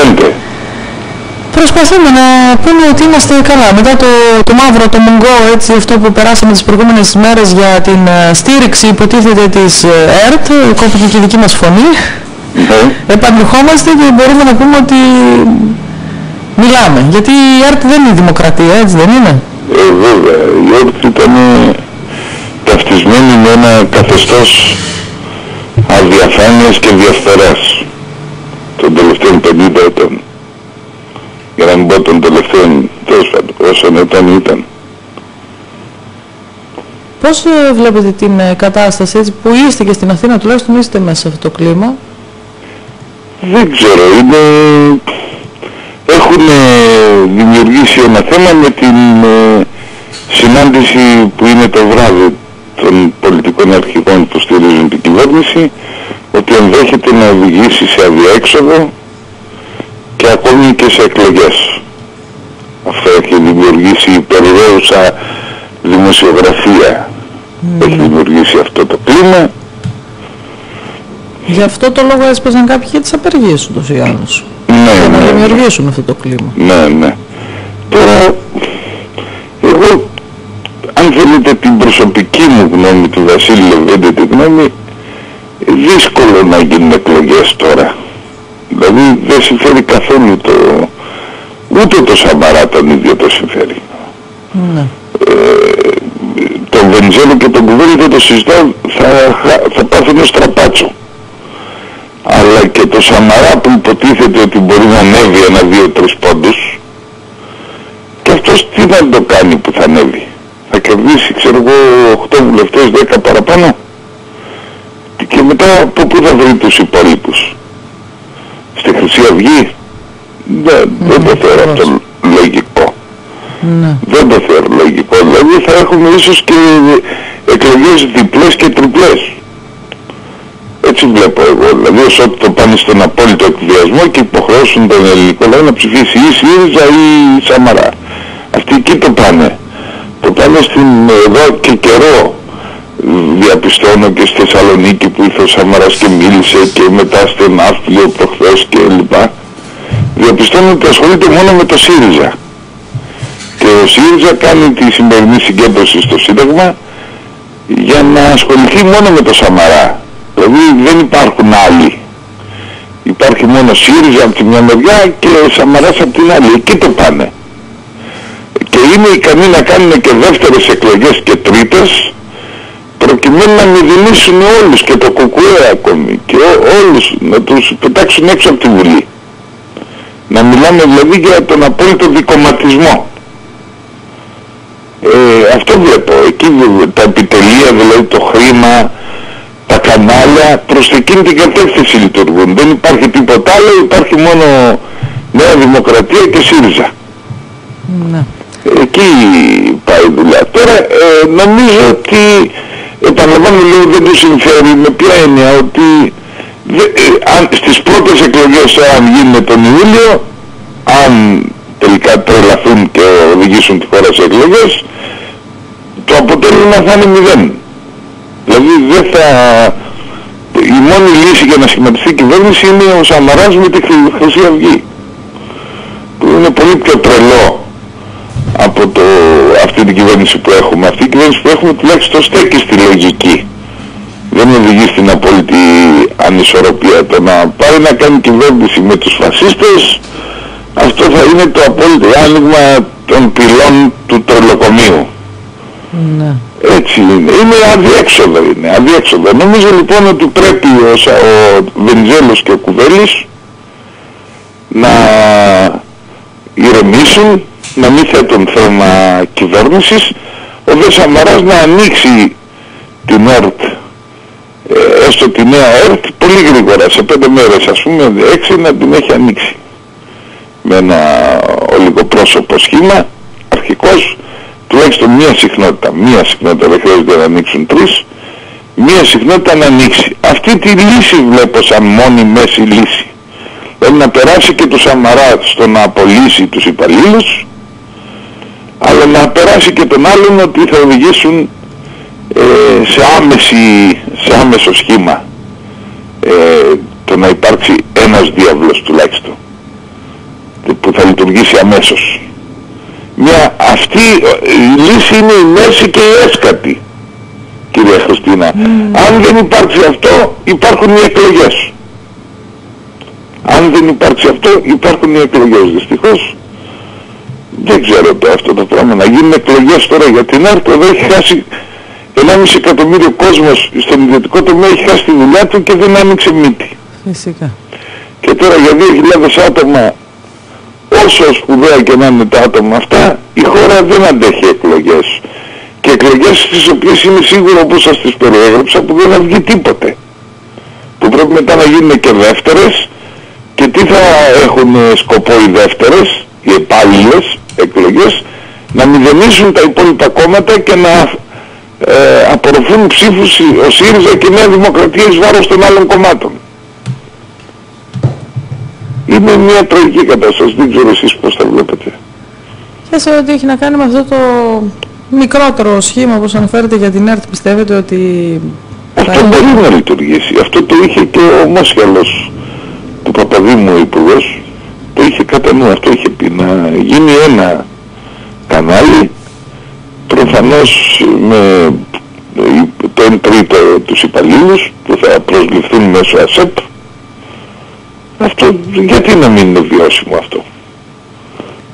κάνετε. Προσπαθούμε να πούμε ότι είμαστε καλά. Μετά το, το μαύρο, το μουγκό, έτσι, αυτό που περάσαμε τις προηγούμενες μέρες για την uh, στήριξη υποτίθεται της uh, ΕΡΤ, κόπηκε και η δική μας φωνή. Ναι. Επανερχόμαστε και μπορούμε να πούμε ότι μιλάμε. Γιατί η ΕΡΤ δεν είναι δημοκρατία, έτσι δεν είναι; Ε, βέβαια, η ΕΡΤ ήταν ταυτισμένη με ένα καθεστώς αδιαφάνειας και διαφθοράς των τελευταίων 50 ετών. Για να μην πω των τελευταίων, τέλος πάντων, όσων ετών ήταν. Πώς ε, βλέπετε την ε, κατάσταση έτσι, που είστε και στην Αθήνα, τουλάχιστον είστε μέσα σε αυτό το κλίμα; Δεν ξέρω, είναι... Έχουν δημιουργήσει ένα θέμα με την ε, συνάντηση που είναι το βράδυ των πολιτικών αρχηγών που στηρίζουν την κυβέρνηση ότι ενδέχεται να οδηγήσει σε αδιέξοδο και ακόμη και σε εκλογές. Αυτό έχει δημιουργήσει υπερβαίουσα δημοσιογραφία. Έχει δημιουργήσει αυτό το κλίμα. Γι' αυτό το λόγο έσπασαν κάποιοι για τις απεργίες ούτως ή άλλως. Ναι, Για να ναι, ναι. δημιουργήσουν αυτό το κλίμα. Ναι, ναι. Τώρα, εγώ, αν θέλετε την προσωπική μου γνώμη του Βασίλη Λεβέντε τη γνώμη, δύσκολο να γίνουν εκλογές τώρα. Δηλαδή δεν συμφέρει καθόλου το... Ούτε το Σαμαρά τον ίδιο το συμφέρει. Ναι. Τον Βενιζέλο και τον Κουβέλη δεν το συζητάω, θα, χα- θα πάθουν στραπάτσο. Αλλά και το Σαμαρά που υποτίθεται ότι μπορεί να ανέβει ένα, δύο, τρεις πόντους, και αυτός τι να το κάνει που θα ανέβει. Θα κερδίσει, ξέρω εγώ, 8 βουλευτές, 10 παραπάνω. Και μετά από πού θα βρει τους υπόλοιπους. Στη Χρυσή Αυγή. Δεν, δεν το θεωρώ αυτό λογικό. Ναι. Δεν το θεωρώ λογικό. Δηλαδή θα έχουμε ίσως και εκλογές διπλές και τριπλές. Έτσι βλέπω εγώ. Δηλαδή ως ότι το πάνε στον απόλυτο εκβιασμό και υποχρεώσουν τον ελληνικό λαό να ψηφίσει ή ΣΥΡΙΖΑ ή Σαμαρά. Αυτοί εκεί το πάνε. Το πάνε στην, εδώ και καιρό διαπιστώνω και στη Θεσσαλονίκη που ήρθε ο Σαμαράς και μίλησε και μετά στο Ναύπλιο προχθές και λοιπά. Διαπιστώνω ότι ασχολείται μόνο με το ΣΥΡΙΖΑ. Και ο ΣΥΡΙΖΑ κάνει τη σημερινή συγκέντρωση στο Σύνταγμα για να ασχοληθεί μόνο με το Σαμαρά. Δηλαδή δεν υπάρχουν άλλοι. Υπάρχει μόνο ΣΥΡΙΖΑ από τη μια μεριά και Σαμαράς από την άλλη. Εκεί το πάνε. Και είναι ικανοί να κάνουν και δεύτερες εκλογές και τρίτες προκειμένου να μηδενίσουν όλους και το κουκουέ ακόμη και ό, όλους να τους πετάξουν έξω από τη Βουλή. Να μιλάμε δηλαδή για τον απόλυτο δικοματισμό. Ε, αυτό βλέπω. Εκεί τα επιτελεία, δηλαδή το χρήμα, τα κανάλια προς εκείνη την κατεύθυνση λειτουργούν. Δεν υπάρχει τίποτα άλλο, υπάρχει μόνο Νέα Δημοκρατία και ΣΥΡΙΖΑ. Ναι. Εκεί πάει η δουλειά. Τώρα ε, νομίζω ότι επαναλαμβάνω λίγο δεν του συμφέρει με ποια έννοια; Ότι δε, ε, αν, στις πρώτες εκλογές αν γίνουν τον Ιούλιο αν τελικά τρελαθούν και οδηγήσουν τη χώρα σε εκλογές το αποτέλεσμα θα είναι μηδέν. Δηλαδή δεν θα... Η μόνη λύση για να σχηματιστεί η κυβέρνηση είναι ο Σαμαράς με τη Χρυ- Χρυσή Αυγή που είναι πολύ πιο τρελό από το, αυτή την κυβέρνηση που έχουμε. Αυτή η κυβέρνηση που έχουμε τουλάχιστον στέκει στη λογική. Δεν οδηγεί στην απόλυτη ανισορροπία. Το να πάει να κάνει κυβέρνηση με τους φασίστες, αυτό θα είναι το απόλυτο άνοιγμα των πυλών του τρελοκομείου. Ναι. Έτσι είναι. Είναι αδιέξοδο είναι. Αδιέξοδο. Νομίζω λοιπόν ότι πρέπει ο, Σα- ο Βενιζέλος και ο Κουβέλης να ηρεμήσουν, να μην θέτουν θέμα κυβέρνησης, ο Δε Σαμαράς να ανοίξει την ΕΡΤ, ε, έστω τη νέα ΕΡΤ, πολύ γρήγορα, σε πέντε μέρες ας πούμε, έξι να την έχει ανοίξει. Με ένα ολιγοπρόσωπο σχήμα, αρχικός, τουλάχιστον μία συχνότητα, μία συχνότητα, δεν χρειάζεται να ανοίξουν τρεις, μία συχνότητα να ανοίξει. Αυτή τη λύση βλέπω σαν μόνη μέση λύση. Δηλαδή να περάσει και το Σαμαρά στο να απολύσει τους υπαλλήλους, αλλά να περάσει και τον άλλον ότι θα οδηγήσουν ε, σε, άμεση, σε άμεσο σχήμα ε, το να υπάρξει ένας διάβλος τουλάχιστον. που θα λειτουργήσει αμέσως. Μια, αυτή η λύση είναι η μέση και η έσκατη, κυρία Χριστίνα. Αν δεν υπάρξει αυτό, υπάρχουν οι εκλογές. Αν δεν υπάρξει αυτό, υπάρχουν οι εκλογές. Δυστυχώς, δεν ξέρω το αυτό το πράγμα. Να γίνουν εκλογές τώρα για την ΑΡΤ, εδώ έχει χάσει 1,5 εκατομμύριο κόσμος στον ιδιωτικό τομέα έχει χάσει τη δουλειά του και δεν άνοιξε μύτη. Φυσικά. Και τώρα για 2.000 άτομα, όσος σπουδαία και να είναι τα άτομα αυτά, η χώρα δεν αντέχει εκλογές. Και εκλογές στις οποίες είναι σίγουρο όπως σας τις περιέγραψα που δεν θα βγει τίποτε. Που πρέπει μετά να γίνουν και δεύτερες και τι θα έχουν σκοπό οι δεύτερες, οι επάλληλες; Εκλογές, να μηδενίσουν τα υπόλοιπα κόμματα και να ε, απορροφούν ψήφους ο ΣΥΡΙΖΑ και η Νέα Δημοκρατία εις βάρος των άλλων κομμάτων. Είναι μια τραγική κατάσταση, δεν ξέρω εσείς πώς τα βλέπετε. σε ότι έχει να κάνει με αυτό το μικρότερο σχήμα όπως αναφέρετε για την ΕΡΤ, πιστεύετε ότι... Αυτό μπορεί να λειτουργήσει. Αυτό το είχε και ο Μόσχαλος του Παπαδήμου Υπουργός. Το είχε κατά νου, αυτό είχε πει. Να γίνει ένα κανάλι προφανώς με το 1 τρίτο τους υπαλλήλους που θα προσληφθούν μέσω ΑΣΕΠ. Αυτό γιατί να μην είναι βιώσιμο αυτό;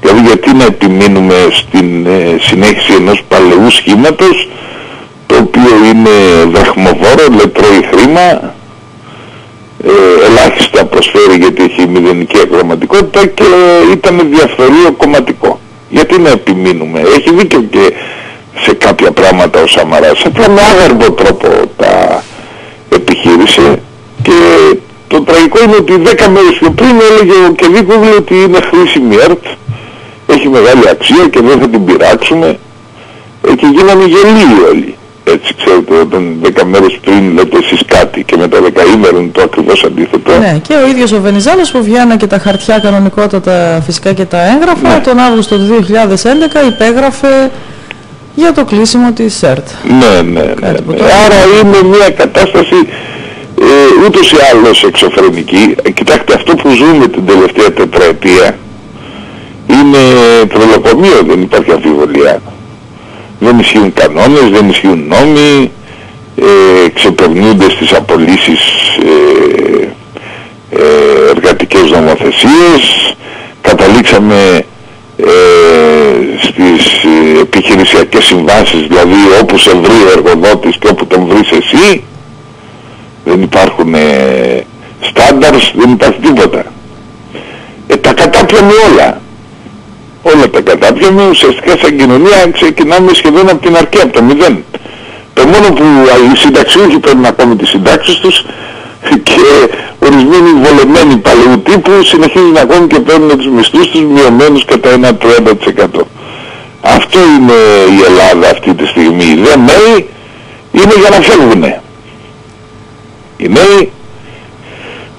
Δηλαδή γιατί να επιμείνουμε στην ε, συνέχιση ενός παλαιού σχήματος το οποίο είναι δραχμοβόρο, λετρώει χρήμα ε, ελάχιστα προσφέρει γιατί έχει μηδενική ακροματικότητα και ήταν διαφθορείο κομματικό γιατί να επιμείνουμε; Έχει δίκιο και σε κάποια πράγματα ο Σαμαράς. Απλά με άγαρμπο τρόπο τα επιχείρησε και το τραγικό είναι ότι 10 μέρες πιο πριν έλεγε ο Κεδίκοβλη ότι είναι χρήσιμη ΕΡΤ, έχει μεγάλη αξία και δεν θα την πειράξουμε ε, και γίνανε γελίοι όλοι. Έτσι ξέρετε όταν 10 μέρες πριν λέτε εσείς κάτι και μετά 10 ημέρων το ακριβώς αντίθετο. Ναι και ο ίδιος ο Βενιζέλος που βγαίνανε και τα χαρτιά κανονικότατα φυσικά και τα έγγραφα ναι. τον Αύγουστο του 2011 υπέγραφε για το κλείσιμο της ΣΕΡΤ. Ναι, ναι, ναι, ναι. Άρα είναι μια κατάσταση ε, ούτως ή άλλως εξωφρενική. Ε, κοιτάξτε, αυτό που ζούμε την τελευταία τετραετία είναι τρολοκομείο, δεν υπάρχει αμφιβολία. Δεν ισχύουν κανόνες, δεν ισχύουν νόμοι, ε, ξεπερνούνται στις απολύσεις ε, ε, εργατικές νομοθεσίες, καταλήξαμε ε, στις ε, επιχειρησιακές συμβάσεις, δηλαδή όπου σε βρει ο εργοδότης και όπου τον βρεις εσύ, δεν υπάρχουν ε, δεν υπάρχει τίποτα. Ε, τα κατάπιαμε όλα. Όλα τα κατάπιαμε, ουσιαστικά σαν κοινωνία ξεκινάμε σχεδόν από την αρχή, από το μηδέν. Το μόνο που οι συνταξιούχοι παίρνουν ακόμη τις συντάξεις τους και ορισμένοι βολεμένοι παλαιού τύπου συνεχίζουν ακόμη και παίρνουν τους μισθούς τους μειωμένους κατά ένα 30%. Αυτό είναι η Ελλάδα αυτή τη στιγμή. Οι δε νέοι είναι για να φεύγουνε. Οι νέοι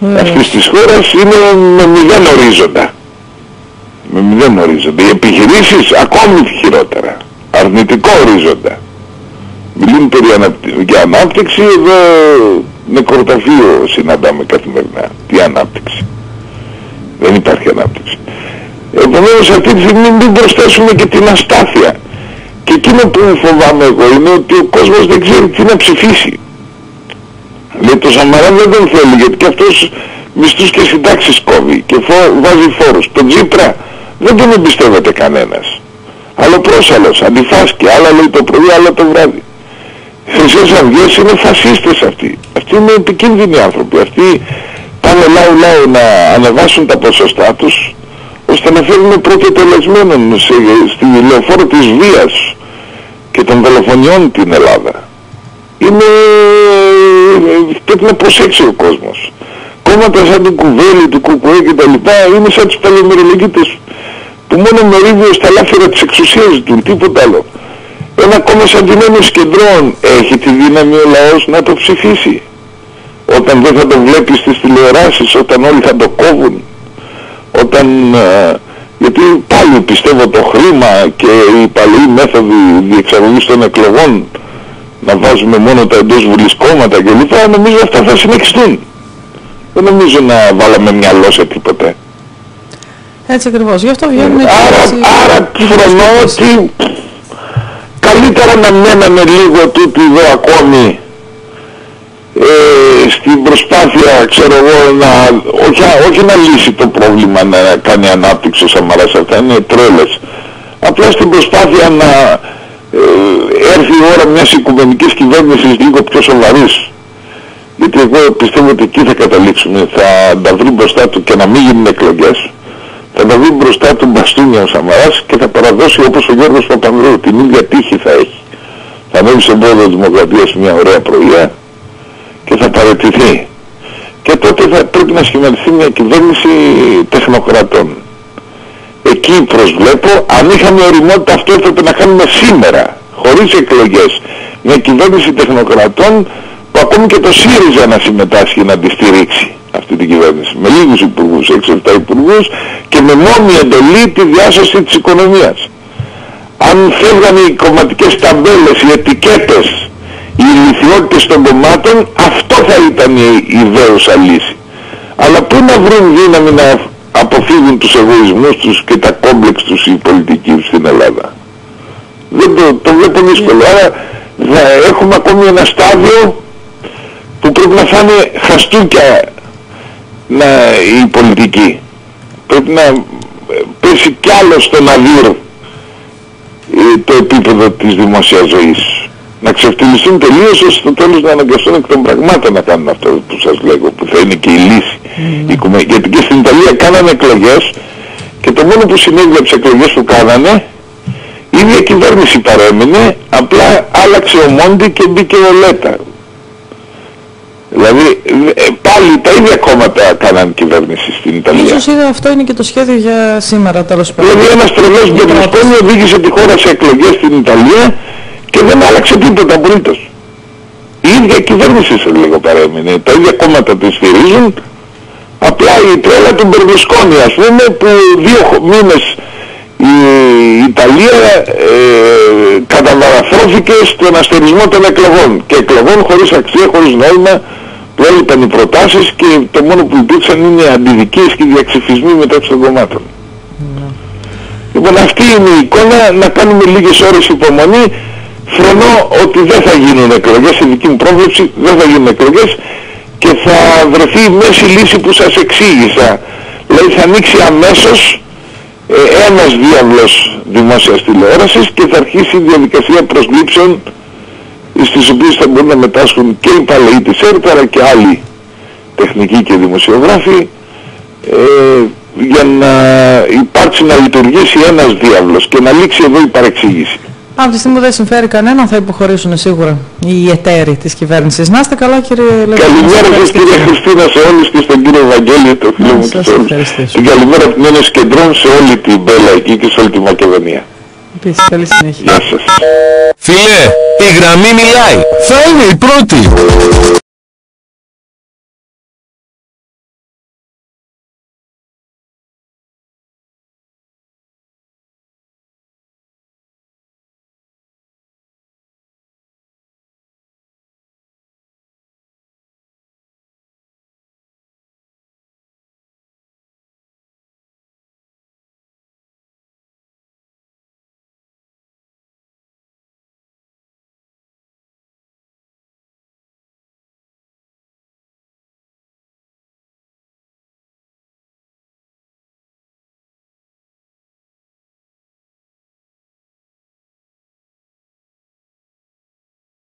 mm. αυτής της χώρας είναι με μηδέν ορίζοντα. Με μηδέν ορίζοντα. Οι επιχειρήσεις ακόμη χειρότερα. Αρνητικό ορίζοντα. Μιλούν περί για ανάπτυξη, εδώ νεκροταφείο συναντάμε καθημερινά. Τι ανάπτυξη. Δεν υπάρχει ανάπτυξη. Επομένως αυτή τη στιγμή μην προσθέσουμε και την αστάθεια. Και εκείνο που φοβάμαι εγώ είναι ότι ο κόσμος δεν ξέρει τι να ψηφίσει. Λέει το Σαμαρά δεν τον θέλει γιατί και αυτός μισθούς και συντάξεις κόβει και φο... βάζει φόρους. Τον Τζίπρα δεν τον εμπιστεύεται κανένας. Άλλο πρόσαλος, αντιφάσκει, άλλα λέει το πρωί, άλλα το βράδυ. Χρυσές Αυγές είναι φασίστες αυτοί. Αυτοί είναι επικίνδυνοι άνθρωποι. Αυτοί πάνε λαού λαού να ανεβάσουν τα ποσοστά τους ώστε να φέρουν πρώτο τελεσμένο στη λεωφόρο της βίας και των δολοφονιών την Ελλάδα. Είναι... πρέπει να προσέξει ο κόσμος. Κόμματα σαν την Κουβέλη, του Κουκουέ και τα λοιπά είναι σαν τους παλαιομερολογίτες που μόνο με ρίβιο στα λάφυρα της εξουσίας ζητούν, τίποτα άλλο. Ένα κόμμα σαν την Ένωση Κεντρών έχει τη δύναμη ο λαός να το ψηφίσει. Όταν δεν θα το βλέπεις στις τηλεοράσεις, όταν όλοι θα το κόβουν, όταν... γιατί πάλι πιστεύω το χρήμα και οι παλαιοί μέθοδοι διεξαγωγής των εκλογών να βάζουμε μόνο τα εντός βουλής κόμματα κλπ. Νομίζω αυτά θα συνεχιστούν. Δεν νομίζω να βάλαμε μυαλό σε τίποτε. Έτσι ακριβώς. Γι' αυτό βγαίνουν Άρα, έτσι, άρα φρονώ ότι καλύτερα να μέναμε λίγο τούτοι εδώ ακόμη ε, στην προσπάθεια, ξέρω εγώ, να, όχι, όχι να λύσει το πρόβλημα να κάνει ανάπτυξη ο Σαμαράς, αυτά είναι τρέλες. Απλά στην προσπάθεια να ε, έρθει η ώρα μιας οικουμενικής κυβέρνησης λίγο πιο σοβαρής. Γιατί εγώ πιστεύω ότι εκεί θα καταλήξουμε, θα τα βρει μπροστά του και να μην γίνουν εκλογές, θα τα βρει μπροστά του μπαστούνια ο Σαμαράς και θα παραδώσει όπως ο Γιώργος Παπανδρέου, την ίδια τύχη θα έχει. Θα ανέβει στον πρόεδρο της Δημοκρατίας μια ωραία πρωία και θα παραιτηθεί. Και τότε θα πρέπει να σχηματιστεί μια κυβέρνηση τεχνοκρατών. Εκεί προσβλέπω, αν είχαμε οριμότητα αυτό έπρεπε να κάνουμε σήμερα, χωρίς εκλογές, μια κυβέρνηση τεχνοκρατών που ακόμη και το ΣΥΡΙΖΑ να συμμετάσχει να τη στηρίξει αυτή την κυβέρνηση. Με λίγους υπουργούς, 6-7 υπουργούς και με μόνη εντολή τη διάσωση της οικονομίας. Αν φεύγανε οι κομματικές ταμπέλες, οι ετικέτες οι ηλικιότητες των κομμάτων αυτό θα ήταν η ιδέουσα λύση. Αλλά πού να βρουν δύναμη να αποφύγουν τους εγωισμούς τους και τα κόμπλεξ τους οι πολιτικοί στην Ελλάδα; Δεν το, το βλέπω δύσκολο. Άρα θα έχουμε ακόμη ένα στάδιο που πρέπει να φάνε χαστούκια να, η πολιτική. Πρέπει να πέσει κι άλλο στο ναδύρ ε, το επίπεδο της δημοσίας ζωής να ξεφτυλιστούν τελείως ώστε στο τέλος να αναγκαστούν εκ των πραγμάτων να κάνουν αυτό που σας λέγω, που θα είναι και η λύση. Mm. Γιατί και στην Ιταλία κάνανε εκλογές και το μόνο που συνέβη από τις εκλογές που κάνανε, η ίδια κυβέρνηση παρέμεινε, απλά άλλαξε ο Μόντι και μπήκε ο Λέτα. Δηλαδή ε, πάλι τα ίδια κόμματα κάναν κυβέρνηση στην Ιταλία. Ίσως είδα αυτό είναι και το σχέδιο για σήμερα τέλος πάντων. Δηλαδή ένας τρελός Μπερλουσκόνη οδήγησε τη χώρα σε εκλογές στην Ιταλία και δεν άλλαξε τίποτα απολύτως. Η ίδια κυβέρνηση σε λίγο παρέμεινε, τα ίδια κόμματα τη στηρίζουν, απλά η τρέλα του Μπερλουσκόνη ας πούμε που δύο μήνες η Ιταλία ε, καταβαραθρώθηκε στον αστερισμό των εκλογών και εκλογών χωρίς αξία, χωρίς νόημα που έλειπαν οι προτάσεις και το μόνο που υπήρξαν είναι αντιδικίες και διαξυφισμοί μεταξύ των κομμάτων. Mm. Λοιπόν αυτή είναι η εικόνα, να κάνουμε λίγες ώρες υπομονή φρονώ ότι δεν θα γίνουν εκλογές, η δική μου πρόβλεψη δεν θα γίνουν εκλογές και θα βρεθεί η μέση λύση που σας εξήγησα. Δηλαδή θα ανοίξει αμέσως ε, ένας διάβλος δημόσιας τηλεόρασης και θα αρχίσει η διαδικασία προσλήψεων στις οποίες θα μπορούν να μετάσχουν και οι παλαιοί της ΕΡΤ αλλά και άλλοι τεχνικοί και δημοσιογράφοι ε, για να υπάρξει να λειτουργήσει ένας διάβλος και να λήξει εδώ η παρεξήγηση. Από τη στιγμή που δεν συμφέρει κανέναν θα υποχωρήσουν σίγουρα οι εταίροι της κυβέρνησης. Να είστε καλά κύριε Λεβέντη. Καλημέρα σας κύριε Χριστίνα σε όλους και στον κύριο Βαγγέλη, το φίλο μου και σε όλους. Και καλημέρα από την Ένωση Κεντρών σε όλη την Μπέλα εκεί και σε όλη τη Μακεδονία. Επίσης, καλή συνέχεια. Γεια σας. Φίλε, η γραμμή μιλάει. Θα είναι η πρώτη.